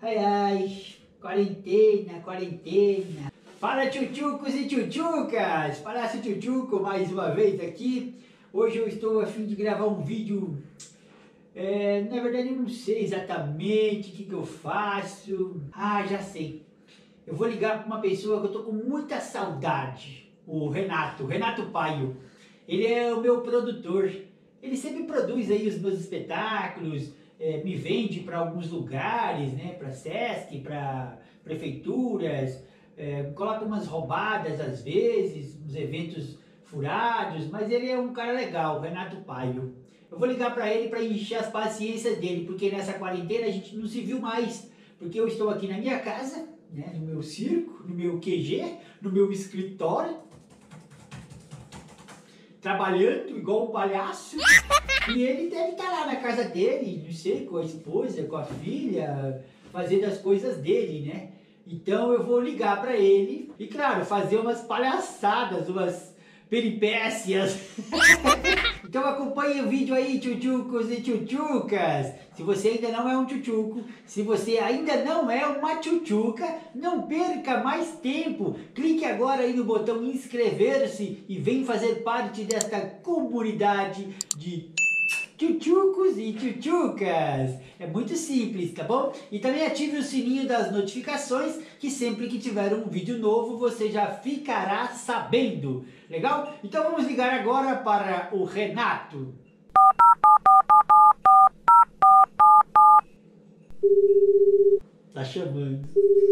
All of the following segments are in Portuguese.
Ai, ai, quarentena, quarentena. Fala tchutchucos e tchutchucas, Palácio Tchutchuco mais uma vez aqui. Hoje eu estou a fim de gravar um vídeo, é, na verdade eu não sei exatamente o que, que eu faço. Ah, já sei. Eu vou ligar para uma pessoa que eu tô com muita saudade, o Renato, Renato Paio. Ele é o meu produtor. Ele sempre produz aí os meus espetáculos, é, me vende para alguns lugares, né, para Sesc, para prefeituras, é, coloca umas roubadas às vezes, uns eventos furados, mas ele é um cara legal, Renato Paio. Eu vou ligar para ele para encher as paciências dele, porque nessa quarentena a gente não se viu mais, porque eu estou aqui na minha casa, né, no meu circo, no meu QG, no meu escritório, trabalhando igual um palhaço. E ele deve estar lá na casa dele, não sei, com a esposa, com a filha, fazendo as coisas dele, né? Então eu vou ligar para ele e, claro, fazer umas palhaçadas, umas peripécias. acompanhe o vídeo aí, tchutchucos e tchutchucas. Se você ainda não é um tchutchuco, se você ainda não é uma tchutchuca, não perca mais tempo. Clique agora aí no botão inscrever-se e vem fazer parte desta comunidade de tchutchucos e tchutchucas. É muito simples, tá bom? E também ative o sininho das notificações, que sempre que tiver um vídeo novo você já ficará sabendo. Legal? Então vamos ligar agora para o Renato. Tá chamando.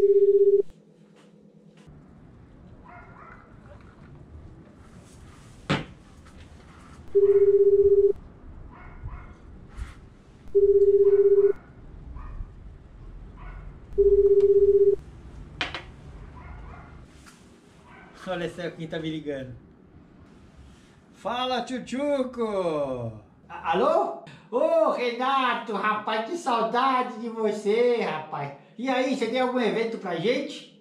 Olha só quem tá me ligando. Fala, Tchutchuco! Alô? Ô, oh, Renato, rapaz, que saudade de você, rapaz. E aí, você tem algum evento pra gente?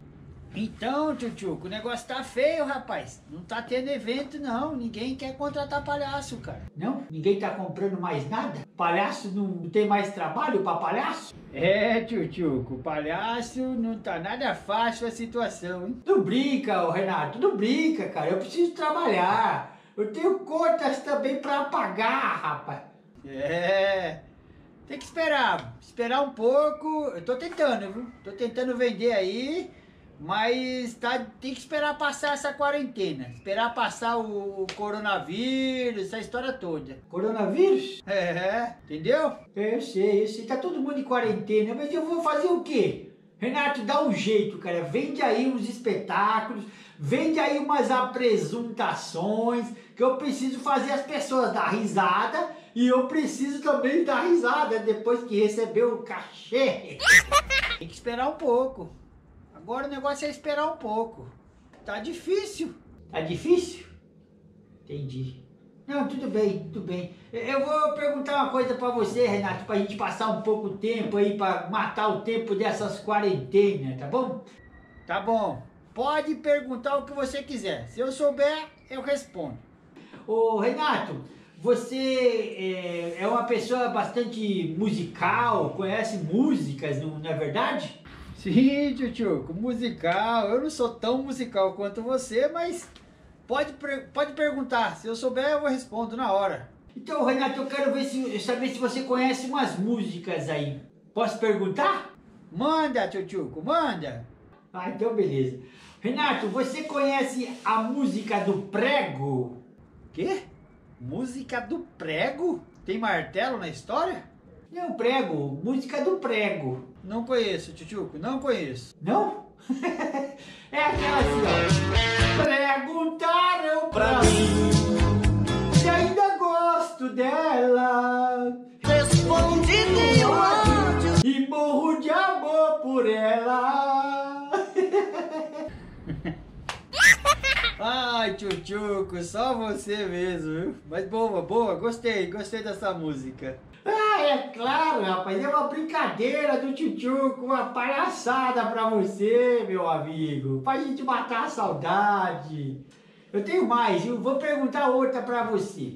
Então, Tchutchuco, o negócio tá feio, rapaz. Não tá tendo evento, não. Ninguém quer contratar palhaço, cara. Não? Ninguém tá comprando mais nada? Palhaço não tem mais trabalho pra palhaço? É, Tchutchuco, palhaço não tá nada fácil a situação, hein? Não brinca, Renato, não brinca, cara. Eu preciso trabalhar. Eu tenho contas também pra pagar, rapaz. É... Tem que esperar, esperar um pouco. Eu tô tentando, viu? Tô tentando vender aí mas tá, tem que esperar passar essa quarentena. Esperar passar o, coronavírus, essa história toda. Coronavírus? É, entendeu? É, eu sei, eu sei. Tá todo mundo em quarentena, mas eu vou fazer o quê? Renato, dá um jeito, cara. Vende aí uns espetáculos, vende aí umas apresentações, que eu preciso fazer as pessoas dar risada e eu preciso também dar risada depois que receber o cachê. Tem que esperar um pouco. Agora o negócio é esperar um pouco. Tá difícil. Tá difícil? Entendi. Não, tudo bem, tudo bem. Eu vou perguntar uma coisa para você, Renato, pra gente passar um pouco de tempo aí, para matar o tempo dessas quarentenas, tá bom? Tá bom. Pode perguntar o que você quiser. Se eu souber, eu respondo. Ô, Renato, você é, é uma pessoa bastante musical, conhece músicas, não, não é verdade? Sim, tio musical. Eu não sou tão musical quanto você, mas pode, pode perguntar. Se eu souber, eu respondo na hora. Então, Renato, eu quero ver se, saber se você conhece umas músicas aí. Posso perguntar? Manda, tio manda. Ah, então beleza. Renato, você conhece a música do prego? Quê? Música do prego? Tem martelo na história? Não, prego. Música do prego. Não conheço, Tchutchuco, não conheço. Não? é aquela assim, ó. Perguntaram pra mim se ainda gosto dela. Respondi que ódio. E morro de amor por ela. Ai, Tchutchuco, só você mesmo, viu? Mas boa, boa, gostei, gostei dessa música. Ah, é claro, rapaz, é uma brincadeira do Tchutchuco, uma palhaçada pra você, meu amigo, pra gente matar a saudade. Eu tenho mais, eu vou perguntar outra pra você.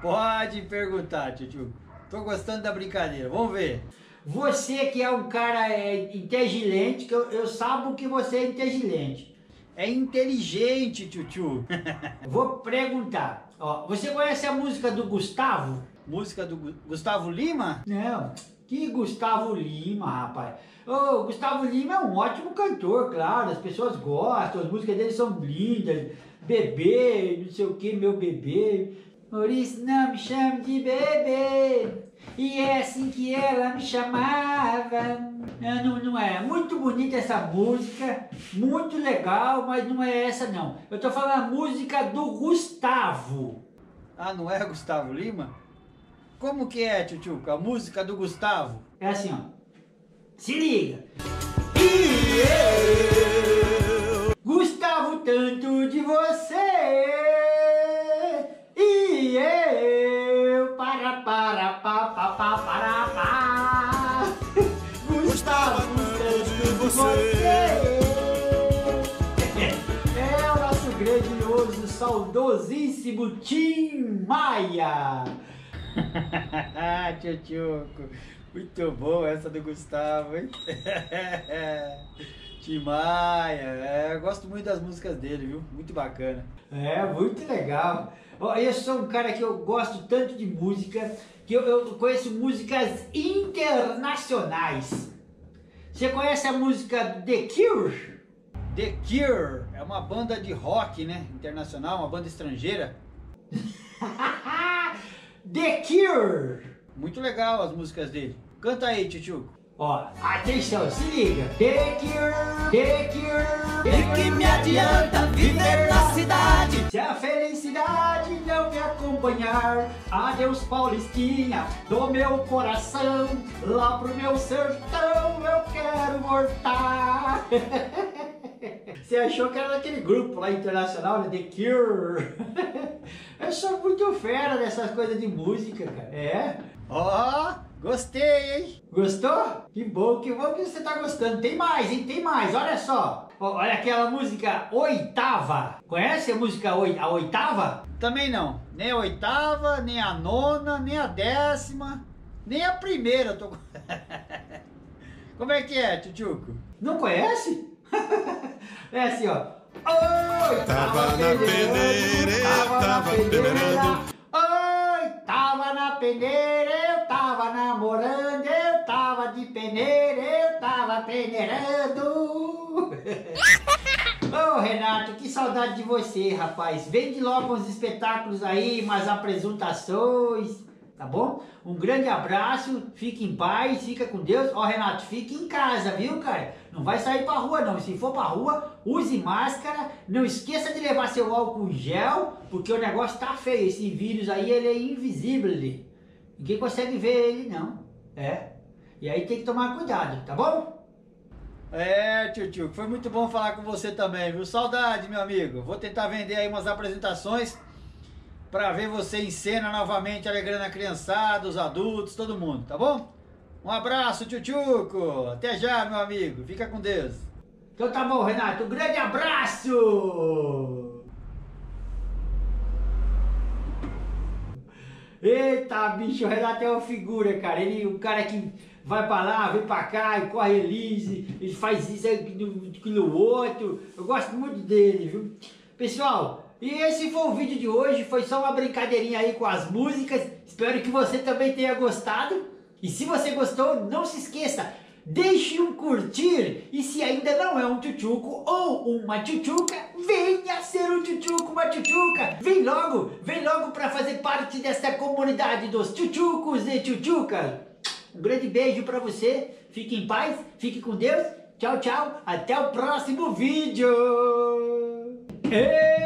Pode perguntar, tio. Tô gostando da brincadeira. Vamos ver. Você que é um cara é, inteligente, que eu, eu sabo que você é inteligente. É inteligente, tio. Vou perguntar. Ó, você conhece a música do Gustavo? Música do Gustavo Lima? Não. Que Gustavo Lima, rapaz. O Gustavo Lima é um ótimo cantor, claro. As pessoas gostam, as músicas dele são lindas. Bebê, não sei o que, meu bebê. Isso não me chame de bebê. E é assim que ela me chamava. Não, não é. Muito bonita essa música, muito legal, mas não é essa não. Eu tô falando a música do Gustavo. Ah, não é Gustavo Lima? Como que é, tio A música do Gustavo? É assim, ó. Se liga. E eu... Gustavo tanto de você. E eu para para pa pa pa para pa. Gustavo tanto de você. É o nosso grandioso, saudosíssimo Tim Maia. tio Tchuco, muito bom essa do Gustavo, hein? Tim Maia, é, eu gosto muito das músicas dele, viu? Muito bacana. É, muito legal. Eu sou um cara que eu gosto tanto de música que eu, eu conheço músicas internacionais. Você conhece a música The Cure? The Cure é uma banda de rock, né? Internacional, uma banda estrangeira. The Cure. Muito legal as músicas dele. Canta aí, Tchutchuco. Ó, atenção, se liga. The Cure, The Cure. E que me adianta viver na cidade Se a felicidade não me acompanhar, adeus Paulistinha do meu coração, lá pro meu sertão eu quero voltar. Você achou que era daquele grupo lá internacional, né? The Cure? Eu sou muito fera dessas coisas de música, cara. É. Ó, oh, gostei, hein? Gostou? Que bom, que bom que você tá gostando. Tem mais, hein? Tem mais, olha só. Olha aquela música Oitava. Conhece a música A Oitava? Também não. Nem a oitava, nem a nona, nem a décima, nem a primeira. Eu tô... Como é que é, Tchutchuco? Não conhece? é assim, ó. Oi, tava na peneira, tava peneirando. Oi, tava na peneira, eu tava namorando, eu tava de peneira, eu tava peneirando. Ô oh, Renato, que saudade de você, rapaz. Vende logo uns espetáculos aí, umas apresentações tá bom? Um grande abraço, fique em paz, fica com Deus. Ó, Renato, fique em casa, viu, cara? Não vai sair pra rua, não. Se for pra rua, use máscara. Não esqueça de levar seu álcool gel, porque o negócio tá feio. Esse vírus aí, ele é invisível. Ninguém consegue ver ele, não. É. E aí tem que tomar cuidado, tá bom? É, tio tio, foi muito bom falar com você também, viu? Saudade, meu amigo. Vou tentar vender aí umas apresentações para ver você em cena novamente, alegrando a criançada, os adultos, todo mundo, tá bom? Um abraço, Tchutchuco. Até já, meu amigo. Fica com Deus. Então tá bom, Renato. Um grande abraço! Eita, bicho, o Renato é uma figura, cara. Ele, o cara que vai pra lá, vem pra cá, e corre release, ele faz isso, aquilo, outro. Eu gosto muito dele, viu? Pessoal, e esse foi o vídeo de hoje, foi só uma brincadeirinha aí com as músicas. Espero que você também tenha gostado. E se você gostou, não se esqueça, deixe um curtir. E se ainda não é um tchutchuco ou uma tchutchuca, venha ser um tchutchuco, uma tchutchuca. Vem logo, vem logo para fazer parte dessa comunidade dos tchutchucos e tchutchucas. Um grande beijo para você, fique em paz, fique com Deus. Tchau, tchau, até o próximo vídeo. Ei!